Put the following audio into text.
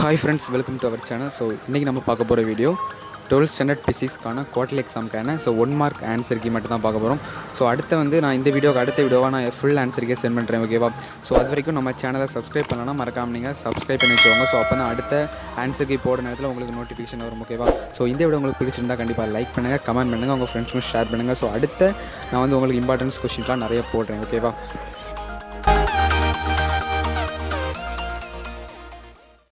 Hi friends welcome to our channel so இன்றைக்கி நம்ம பார்க்க போகிற வீடியோ டுவெல்த் ஸ்டாண்டர்ட் ஃபிசிக்ஸ்க்கான quarterly எக்ஸாமுக்கான so one mark answer key மட்டும் தான் பார்க்க போகிறோம் ஸோ அடுத்து வந்து நான் இந்த வீடியோக்கு அடுத்த வீடியோவாக நான் ஃபுல் ஆன்சருக்கே சென்ட் பண்ணுறேன் ஓகேவா ஸோ அது வரைக்கும் நம்ம சேனலை சப்ஸ்கிரைப் பண்ணலாம் மறக்காம நீங்கள் சப்ஸ்கிரைப் பண்ணி வச்சுக்கோங்க. ஸோ அப்போ தான் அடுத்த ஆன்சருக்கு கீ போட நேரத்தில் உங்களுக்கு நோட்டிஃபிகேஷன் வரும் ஓகேவா ஸோ இந்த வீடியோ உங்களுக்கு பிடிச்சிருந்தா கண்டிப்பாக லைக் பண்ணுங்கள் கமெண்ட் பண்ணுங்கள் உங்கள் ஃப்ரெண்ட்ஸ்க்கும் ஷேர் பண்ணுங்கள் ஸோ அடுத்த நான் வந்து உங்களுக்கு இம்பார்ட்டன்ஸ் கொஷின்ஸ்லாம் நிறைய போடுறேன் ஓகேவா